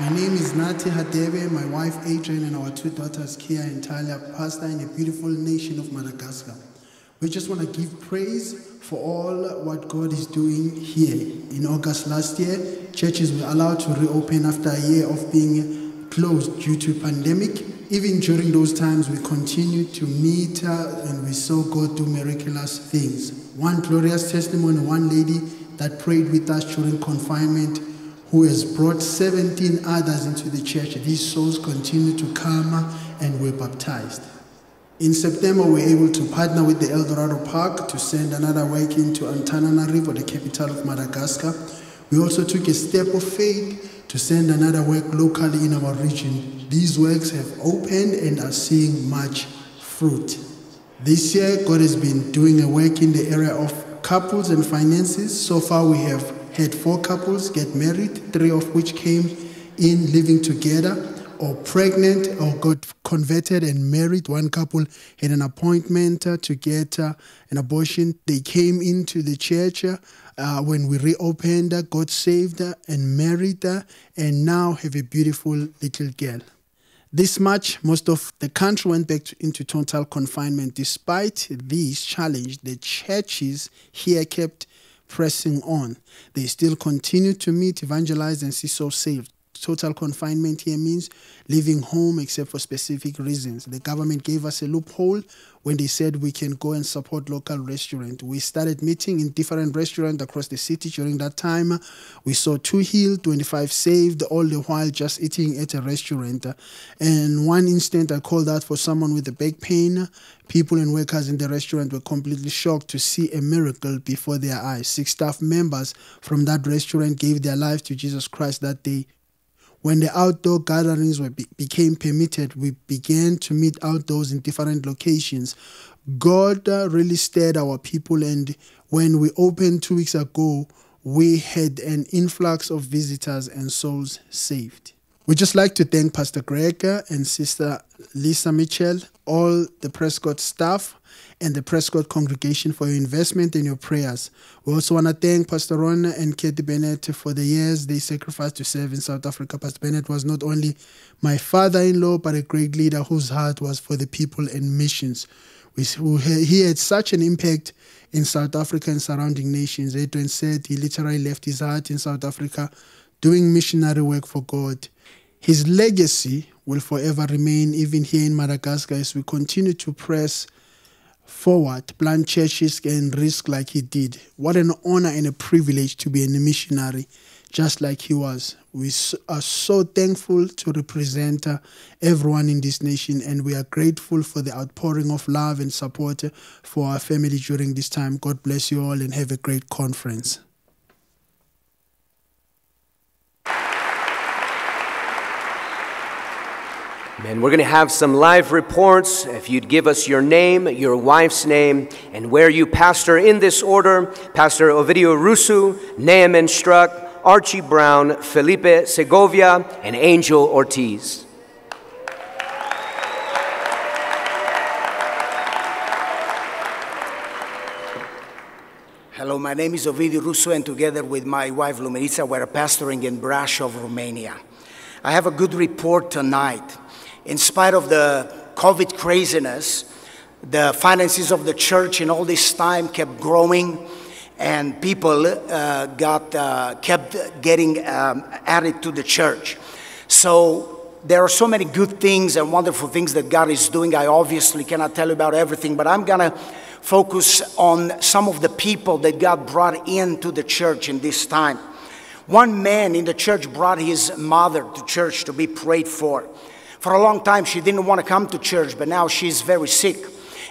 My name is Nathi Hadebe, my wife Adrian, and our two daughters, Kia and Talia, pastor in the beautiful nation of Madagascar. We just want to give praise for all what God is doing here. In August last year, churches were allowed to reopen after a year of being closed due to pandemic. Even during those times, we continued to meet uh, and we saw God do miraculous things. One glorious testimony, one lady that prayed with us during confinement who has brought 17 others into the church. These souls continue to come and were baptized. In September, we were able to partner with the Eldorado Park to send another work into Antananarivo, the capital of Madagascar. We also took a step of faith to send another work locally in our region. These works have opened and are seeing much fruit. This year, God has been doing a work in the area of couples and finances. So far, we have had four couples get married, three of which came in living together or pregnant or got converted and married. One couple had an appointment uh, to get uh, an abortion. They came into the church uh, when we reopened, uh, got saved uh, and married, uh, and now have a beautiful little girl. This March, most of the country went back to, into total confinement. Despite this challenge, the churches here kept pressing on. They still continue to meet, evangelize, and see souls saved. Total confinement here means leaving home except for specific reasons. The government gave us a loophole when they said we can go and support local restaurant. We started meeting in different restaurants across the city during that time. We saw two healed, 25 saved, all the while just eating at a restaurant. And one instant I called out for someone with a back pain. People and workers in the restaurant were completely shocked to see a miracle before their eyes. Six staff members from that restaurant gave their lives to Jesus Christ that day when the outdoor gatherings were, became permitted, we began to meet outdoors in different locations. God uh, really stirred our people, and when we opened two weeks ago, we had an influx of visitors and souls saved. We'd just like to thank Pastor Greg and Sister Lisa Mitchell, all the Prescott staff, and the Prescott congregation for your investment and your prayers. We also want to thank Pastor Ron and Katie Bennett for the years they sacrificed to serve in South Africa. Pastor Bennett was not only my father in law, but a great leader whose heart was for the people and missions. He had such an impact in South Africa and surrounding nations. Adrian said he literally left his heart in South Africa doing missionary work for God. His legacy will forever remain even here in Madagascar as we continue to press forward, plant churches, and risk like he did. What an honor and a privilege to be a missionary, just like he was. We are so thankful to represent uh, everyone in this nation, and we are grateful for the outpouring of love and support for our family during this time. God bless you all and have a great conference. And we're going to have some live reports. If you'd give us your name, your wife's name, and where you pastor in this order Pastor Ovidiu Rusu, Naaman Struck, Archie Brown, Felipe Segovia, and Angel Ortiz. Hello, my name is Ovidiu Rusu, and together with my wife Luminița, we're pastoring in Brașov, Romania. I have a good report tonight in spite of the COVID craziness, the finances of the church in all this time kept growing and people uh, got, uh, kept getting um, added to the church. So there are so many good things and wonderful things that God is doing. I obviously cannot tell you about everything, but I'm going to focus on some of the people that God brought into the church in this time. One man in the church brought his mother to church to be prayed for. For a long time, she didn't want to come to church, but now she's very sick.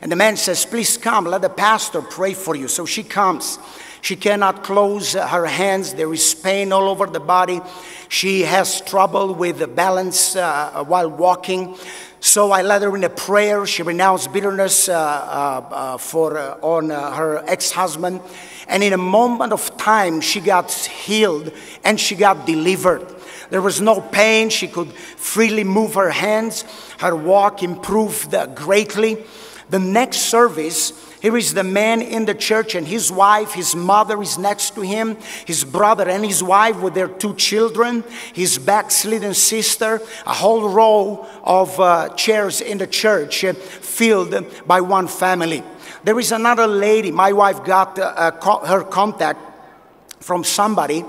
And the man says, Please come, let the pastor pray for you. So she comes. She cannot close her hands. There is pain all over the body. She has trouble with the balance uh, while walking. So I led her in a prayer. She renounced bitterness uh, uh, uh for, uh, on uh, her ex husband. And in a moment of time, she got healed and she got delivered. There was no pain. She could freely move her hands. Her walk improved greatly. The next service, here is the man in the church and his wife, his mother is next to him, his brother and his wife with their two children, his backslidden sister, a whole row of uh, chairs in the church uh, filled by one family. There is another lady, my wife got uh, co- her contact from somebody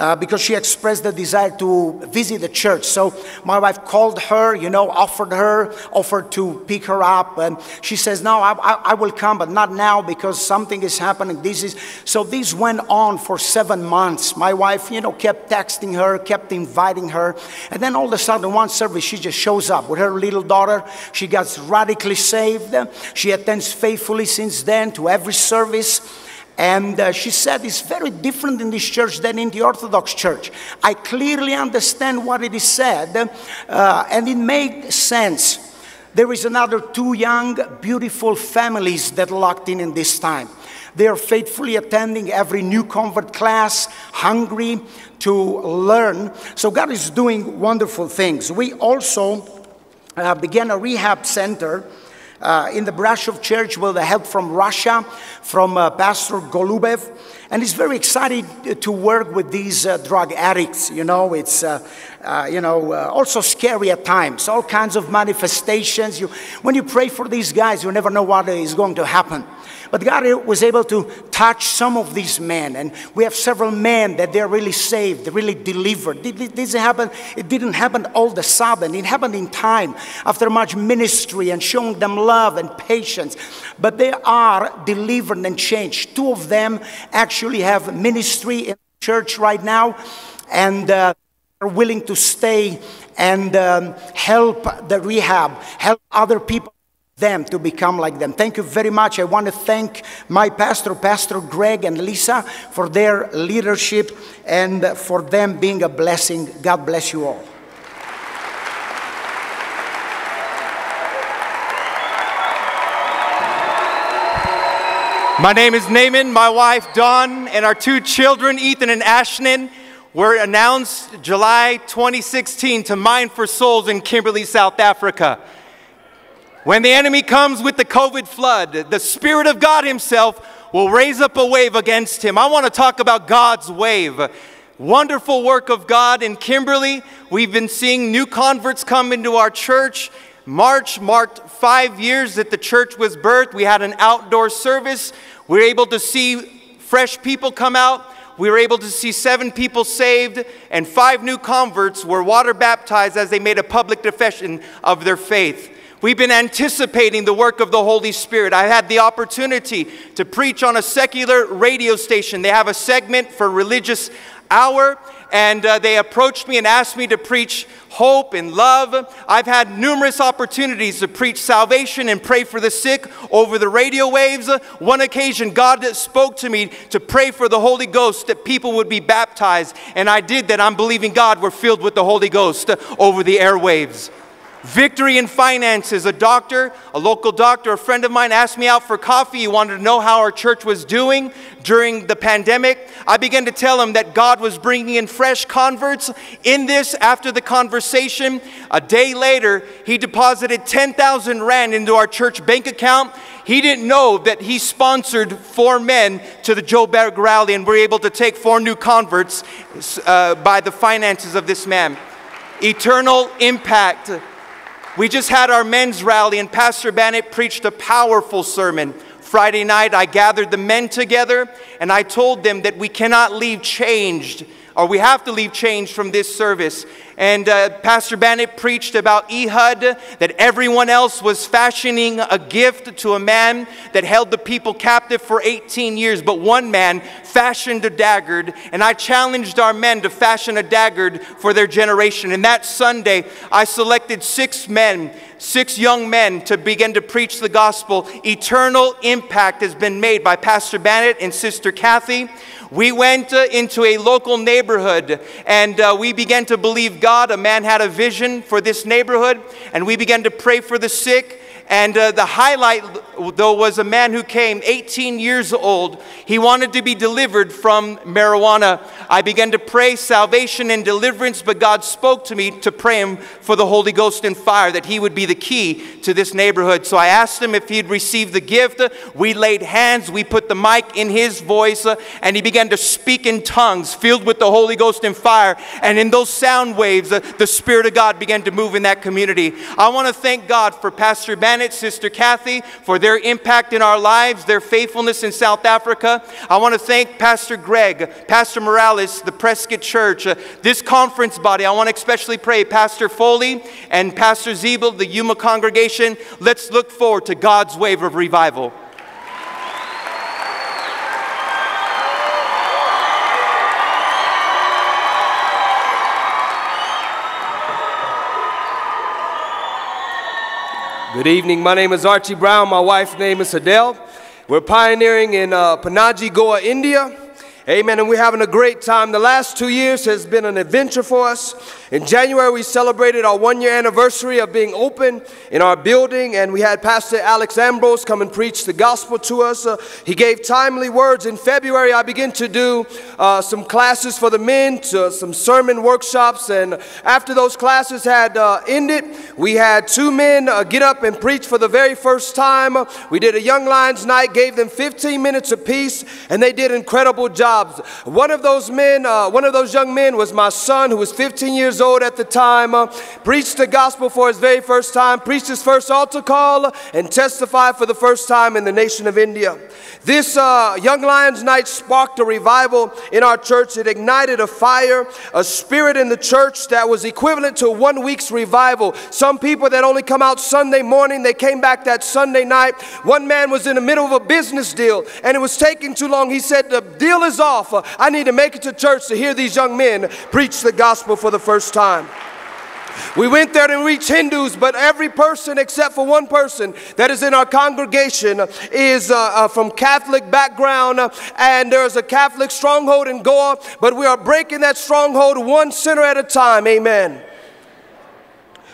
uh, because she expressed the desire to visit the church. So my wife called her, you know, offered her, offered to pick her up. And she says, No, I, I, I will come, but not now because something is happening. This is so this went on for seven months. My wife, you know, kept texting her, kept inviting her. And then all of a sudden, one service, she just shows up with her little daughter. She gets radically saved. She attends faithfully since then to every service. And uh, she said it's very different in this church than in the Orthodox church. I clearly understand what it is said, uh, and it made sense. There is another two young, beautiful families that locked in in this time. They are faithfully attending every new convert class, hungry to learn. So God is doing wonderful things. We also uh, began a rehab center in the Brașov church with the help from Russia, from uh, Pastor Golubev. And he's very excited to work with these uh, drug addicts. You know, it's, uh, uh, you know, uh, also scary at times, all kinds of manifestations. You, when you pray for these guys, you never know what is going to happen. But God was able to touch some of these men, and we have several men that they're really saved, really delivered. This didn't it didn't happen all of a sudden. It happened in time after much ministry and showing them love and patience. But they are delivered and changed. Two of them actually have ministry in church right now, and uh, are willing to stay and um, help the rehab, help other people them to become like them. Thank you very much. I want to thank my pastor, Pastor Greg and Lisa, for their leadership and for them being a blessing. God bless you all. My name is Naaman, my wife Dawn, and our two children, Ethan and Ashton, were announced July 2016 to Mine for Souls in Kimberley, South Africa. When the enemy comes with the COVID flood, the Spirit of God Himself will raise up a wave against him. I want to talk about God's wave. Wonderful work of God in Kimberley. We've been seeing new converts come into our church. March marked five years that the church was birthed. We had an outdoor service. We were able to see fresh people come out. We were able to see seven people saved, and five new converts were water baptized as they made a public confession of their faith. We've been anticipating the work of the Holy Spirit. I had the opportunity to preach on a secular radio station. They have a segment for religious hour, and uh, they approached me and asked me to preach hope and love. I've had numerous opportunities to preach salvation and pray for the sick over the radio waves. One occasion, God spoke to me to pray for the Holy Ghost that people would be baptized, and I did that. I'm believing God we're filled with the Holy Ghost over the airwaves. Victory in finances. A doctor, a local doctor, a friend of mine asked me out for coffee. He wanted to know how our church was doing during the pandemic. I began to tell him that God was bringing in fresh converts. In this, after the conversation, a day later, he deposited 10,000 Rand into our church bank account. He didn't know that he sponsored four men to the Joburg rally, and we're able to take four new converts uh, by the finances of this man. Eternal impact we just had our men's rally, and Pastor Bennett preached a powerful sermon. Friday night, I gathered the men together and I told them that we cannot leave changed, or we have to leave changed from this service. And uh, Pastor Bennett preached about Ehud, that everyone else was fashioning a gift to a man that held the people captive for 18 years, but one man fashioned a dagger. And I challenged our men to fashion a dagger for their generation. And that Sunday, I selected six men six young men to begin to preach the gospel. Eternal impact has been made by Pastor Bennett and Sister Kathy. We went uh, into a local neighborhood and uh, we began to believe God. A man had a vision for this neighborhood and we began to pray for the sick And uh, the highlight, though, was a man who came 18 years old. He wanted to be delivered from marijuana. I began to pray salvation and deliverance, but God spoke to me to pray him for the Holy Ghost and fire, that he would be the key to this neighborhood. So I asked him if he'd received the gift. We laid hands, we put the mic in his voice, uh, and he began to speak in tongues, filled with the Holy Ghost and fire. And in those sound waves, uh, the Spirit of God began to move in that community. I want to thank God for Pastor Bannon Sister Kathy, for their impact in our lives, their faithfulness in South Africa. I want to thank Pastor Greg, Pastor Morales, the Prescott Church, uh, this conference body. I want to especially pray Pastor Foley and Pastor Zeebel, the Yuma congregation. Let's look forward to God's wave of revival. Good evening. My name is Archie Brown. My wife's name is Adele. We're pioneering in uh, Panaji, Goa, India. Amen. And we're having a great time. The last two years has been an adventure for us. In January, we celebrated our one year anniversary of being open in our building, and we had Pastor Alex Ambrose come and preach the gospel to us. Uh, he gave timely words. In February, I began to do uh, some classes for the men, to, some sermon workshops, and after those classes had uh, ended, we had two men uh, get up and preach for the very first time. We did a Young Lions night, gave them 15 minutes apiece, and they did incredible jobs. One of those men, uh, one of those young men was my son, who was 15 years old at the time, uh, preached the gospel for his very first time, preached his first altar call, and testified for the first time in the nation of India. This uh, Young Lions Night sparked a revival in our church. It ignited a fire, a spirit in the church that was equivalent to one week's revival. Some people that only come out Sunday morning, they came back that Sunday night. One man was in the middle of a business deal and it was taking too long. He said, The deal is off. I need to make it to church to hear these young men preach the gospel for the first time. We went there to reach Hindus, but every person except for one person that is in our congregation is uh, uh, from Catholic background, uh, and there's a Catholic stronghold in Goa, but we are breaking that stronghold one sinner at a time. Amen.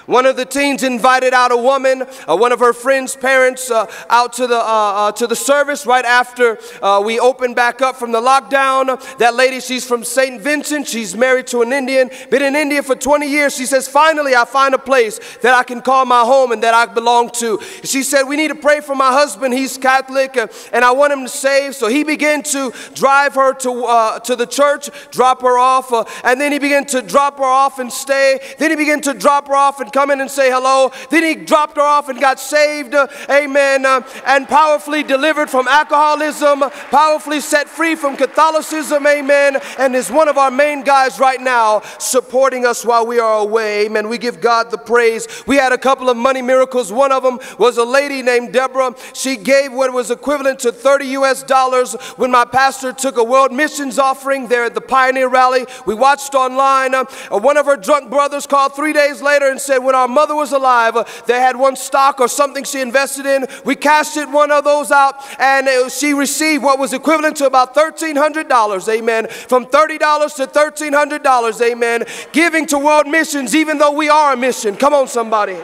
One of the teens invited out a woman, uh, one of her friends' parents, uh, out to the, uh, uh to the service right after uh, we opened back up from the lockdown. That lady, she's from St. Vincent. She's married to an Indian, been in India for 20 years. She says, Finally, I find a place that I can call my home and that I belong to. She said, We need to pray for my husband. He's Catholic uh, and I want him to save. So he began to drive her to, to the church, drop her off, and then he began to drop her off and stay. Then he began to drop her off and come in and say hello. Then he dropped her off and got saved, amen, uh, and powerfully delivered from alcoholism, powerfully set free from Catholicism, amen, and is one of our main guys right now supporting us while we are away, amen. We give God the praise. We had a couple of money miracles. One of them was a lady named Deborah. She gave what was equivalent to 30 US dollars when my pastor took a world missions offering there at the Pioneer Rally. We watched online. Uh, one of her drunk brothers called three days later and said, When our mother was alive, uh, they had one stock or something she invested in. We cashed it, one of those out, and she received what was equivalent to about $1,300, amen. From $30 to $1,300, amen. Giving to world missions, even though we are a mission. Come on, somebody.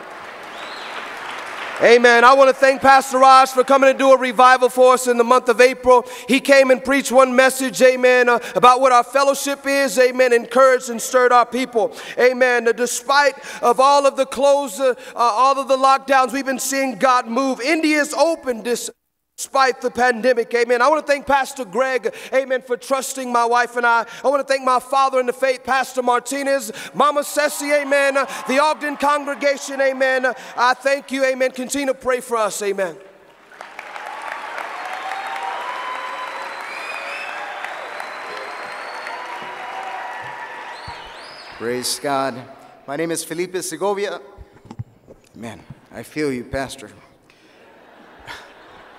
Amen. I want to thank Pastor Raj for coming to do a revival for us in the month of April. He came and preached one message, amen, uh, about what our fellowship is, amen, encouraged and stirred our people. Amen. Uh, despite of all of the close, uh, all of the lockdowns, we've been seeing God move. India is open this despite the pandemic. Amen. I want to thank Pastor Greg, amen, for trusting my wife and I. I want to thank my father in the faith, Pastor Martinez, Mama Ceci, amen, the Ogden congregation, amen. I thank you, amen. Continue to pray for us, amen. Praise God. My name is Felipe Segovia. Man, I feel you, Pastor.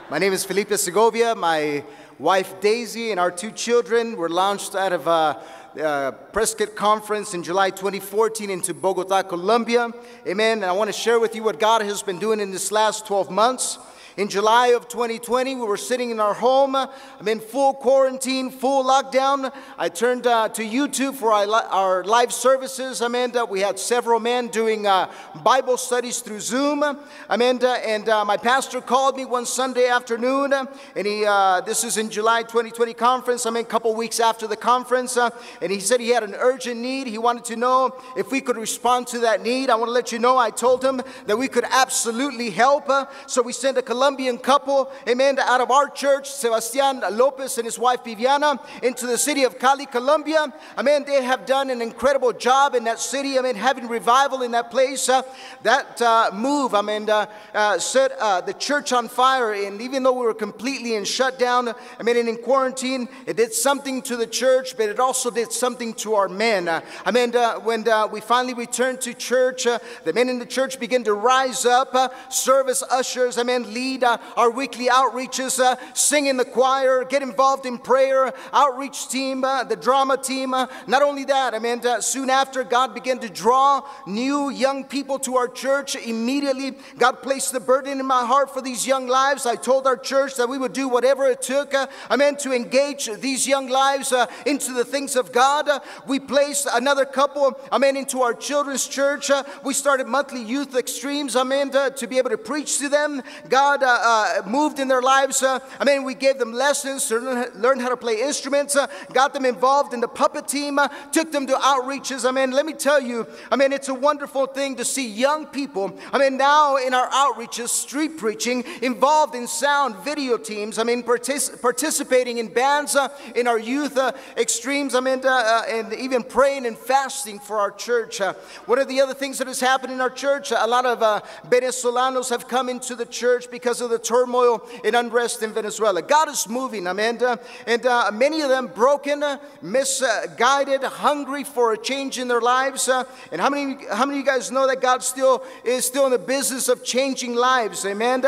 My name is Felipe Segovia. My wife Daisy and our two children were launched out of a, a Prescott conference in July 2014 into Bogota, Colombia. Amen. And I want to share with you what God has been doing in this last 12 months. In July of 2020, we were sitting in our home. I'm in full quarantine, full lockdown. I turned uh, to YouTube for our, our live services, Amanda. We had several men doing uh, Bible studies through Zoom, Amanda. And uh, my pastor called me one Sunday afternoon, and he, uh, this is in July 2020 conference. I'm in a couple weeks after the conference, uh, and he said he had an urgent need. He wanted to know if we could respond to that need. I want to let you know I told him that we could absolutely help. So we sent a Colombian couple, amen, out of our church, Sebastian Lopez and his wife Viviana, into the city of Cali, Colombia. Amen. They have done an incredible job in that city. I mean, having revival in that place. Uh, that uh, move, I mean, uh, uh, set uh, the church on fire. And even though we were completely in shutdown, I mean, and in quarantine, it did something to the church, but it also did something to our men. I mean, uh, when uh, we finally returned to church, the men in the church began to rise up, as ushers, I mean, lead uh, our weekly outreaches, uh, sing in the choir, get involved in prayer, outreach team, uh, the drama team. Uh, not only that, I mean, uh, soon after, God began to draw new young people to our church. Immediately, God placed the burden in my heart for these young lives. I told our church that we would do whatever it took, uh, I mean, to engage these young lives into the things of God. We placed another couple, I mean, into our children's church. We started monthly youth extremes, I mean, to be able to preach to them. God uh, uh, moved in their lives. Uh, I mean, we gave them lessons to learn, learn how to play instruments, uh, got them involved in the puppet team, took them to outreaches. I mean, let me tell you, I mean, it's a wonderful thing to see young people, I mean, now in our outreaches, street preaching, involved in sound video teams, I mean, partic- participating in bands in our youth extremes, I mean, and even praying and fasting for our church. One of the other things that has happened in our church, a lot of uh, Venezolanos have come into the church because of the turmoil and unrest in Venezuela. God is moving, Amanda, and uh, many of them broken, uh, misguided, hungry for a change in their lives. Uh, and how many, how many of you guys know that God still is still in the business of changing lives? Amen.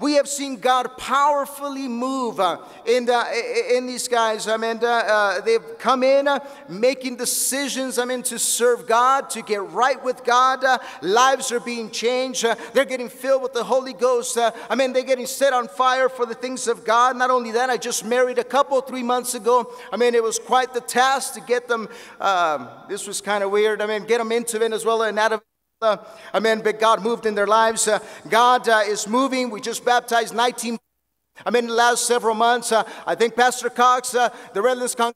We have seen God powerfully move uh, in, the, in these guys. I mean, uh, they've come in uh, making decisions, I mean, to serve God, to get right with God. Uh, lives are being changed. Uh, they're getting filled with the Holy Ghost. Uh, I mean, they're getting set on fire for the things of God. Not only that, I just married a couple three months ago. I mean, it was quite the task to get them. Um, this was kind of weird. I mean, get them into Venezuela and out of uh, amen. But God moved in their lives. Uh, God uh, is moving. We just baptized 19. I mean, the last several months, uh, I think Pastor Cox, uh, the Redlands Con-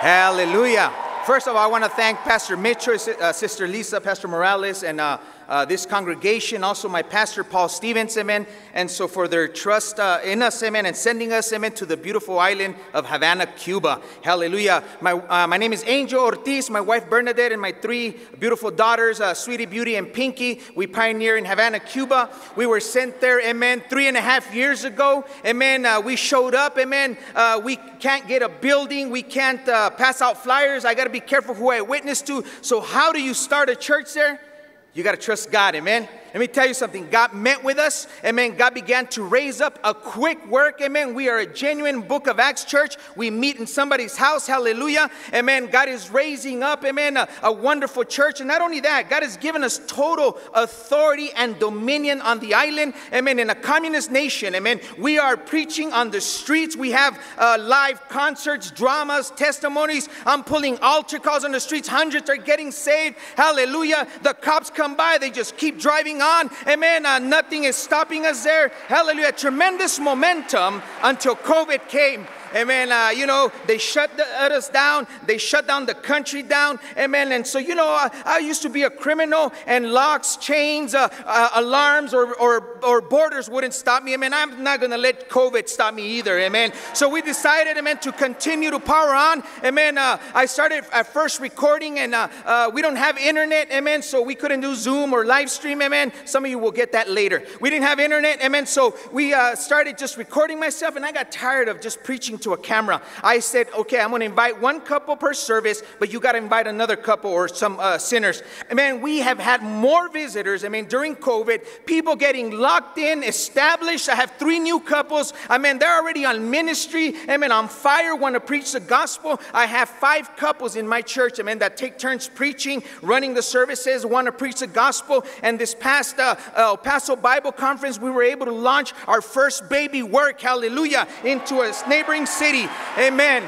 Hallelujah. First of all, I want to thank Pastor Mitchell, uh, Sister Lisa, Pastor Morales, and uh, this congregation, also my pastor Paul Stevens, amen. And so for their trust uh, in us, amen, and sending us, amen, to the beautiful island of Havana, Cuba. Hallelujah. My, uh, my name is Angel Ortiz, my wife Bernadette, and my three beautiful daughters, uh, Sweetie Beauty and Pinky. We pioneer in Havana, Cuba. We were sent there, amen, three and a half years ago. Amen. Uh, we showed up, amen. We can't get a building. We can't pass out flyers. I got to be careful who I witness to. So, how do you start a church there? You got to trust God, amen? Let me tell you something. God met with us, amen. God began to raise up a quick work, amen. We are a genuine book of Acts church. We meet in somebody's house, hallelujah, amen. God is raising up, amen, a, a wonderful church. And not only that, God has given us total authority and dominion on the island, amen. In a communist nation, amen. We are preaching on the streets. We have uh, live concerts, dramas, testimonies. I'm pulling altar calls on the streets. Hundreds are getting saved, hallelujah. The cops come by, they just keep driving on. Amen. Uh, nothing is stopping us there. Hallelujah. Tremendous momentum until COVID came. Amen. Uh, you know, they shut the, us down. They shut down the country down. Amen. And so, you know, I, I used to be a criminal and locks, chains, uh, uh, alarms, or, or, or borders wouldn't stop me. Amen. I'm not going to let COVID stop me either. Amen. So we decided, amen, to continue to power on. Amen. Uh, I started at first recording, and uh, uh, we don't have internet. Amen. So we couldn't do Zoom or live stream. Amen. Some of you will get that later. We didn't have internet. Amen. So we started just recording myself, and I got tired of just preaching to a camera. I said, okay, I'm going to invite one couple per service, but you got to invite another couple or some uh, sinners. And man, we have had more visitors. I mean, during COVID, people getting locked in, established. I have three new couples. I mean, they're already on ministry. I mean, on fire, want to preach the gospel. I have five couples in my church. I mean, that take turns preaching, running the services, want to preach the gospel. And this past uh, uh, El Paso Bible Conference, we were able to launch our first baby work, hallelujah, into a neighboring city. Amen.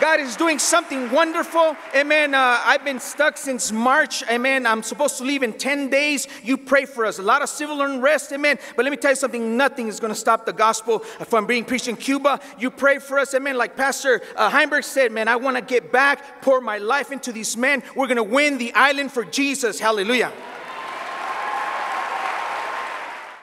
God is doing something wonderful. Amen. Uh, I've been stuck since March. Amen. I'm supposed to leave in 10 days. You pray for us. A lot of civil unrest. Amen. But let me tell you something nothing is going to stop the gospel from being preached in Cuba. You pray for us. Amen. Like Pastor uh, Heimberg said, man, I want to get back, pour my life into these men. We're going to win the island for Jesus. Hallelujah.